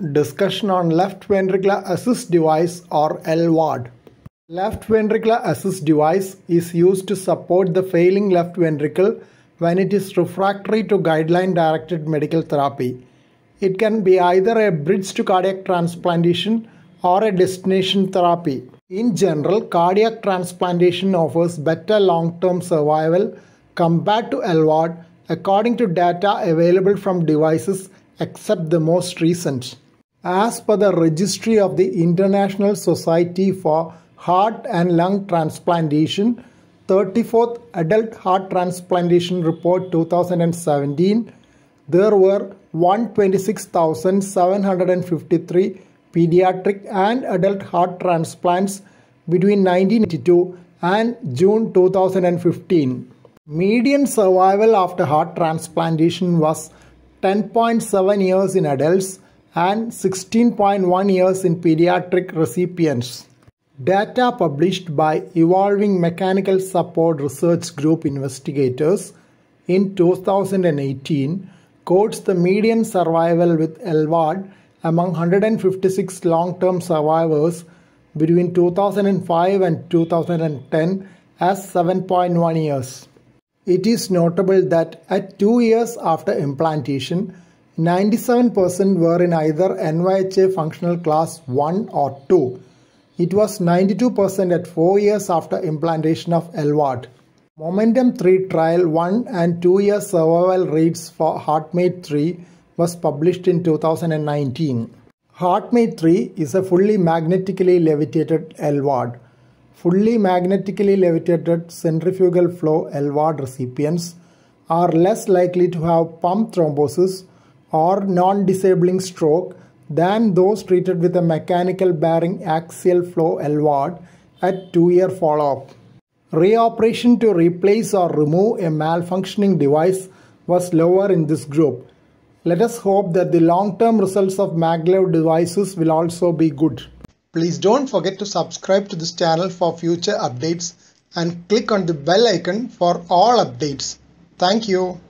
discussion on left ventricular assist device or LVAD. Left ventricular assist device is used to support the failing left ventricle when it is refractory to guideline directed medical therapy. It can be either a bridge to cardiac transplantation or a destination therapy. In general, cardiac transplantation offers better long-term survival compared to LVAD according to data available from devices except the most recent. As per the registry of the International Society for Heart and Lung Transplantation, 34th Adult Heart Transplantation Report 2017, there were 126,753 pediatric and adult heart transplants between 1982 and June 2015. Median survival after heart transplantation was 10.7 years in adults and 16.1 years in pediatric recipients. Data published by Evolving Mechanical Support Research Group investigators in 2018 quotes the median survival with LVAD among 156 long-term survivors between 2005 and 2010 as 7.1 years. It is notable that at two years after implantation, 97% were in either NYHA functional class 1 or 2. It was 92% at 4 years after implantation of LVAD. Momentum 3 trial 1 and 2 year survival rates for HeartMate 3 was published in 2019. HeartMate 3 is a fully magnetically levitated LVAD. Fully magnetically levitated centrifugal flow LVAD recipients are less likely to have pump thrombosis or non-disabling stroke than those treated with a mechanical bearing axial flow LVAD at 2-year follow-up. Reoperation to replace or remove a malfunctioning device was lower in this group. Let us hope that the long-term results of maglev devices will also be good. Please don't forget to subscribe to this channel for future updates and click on the bell icon for all updates. Thank you.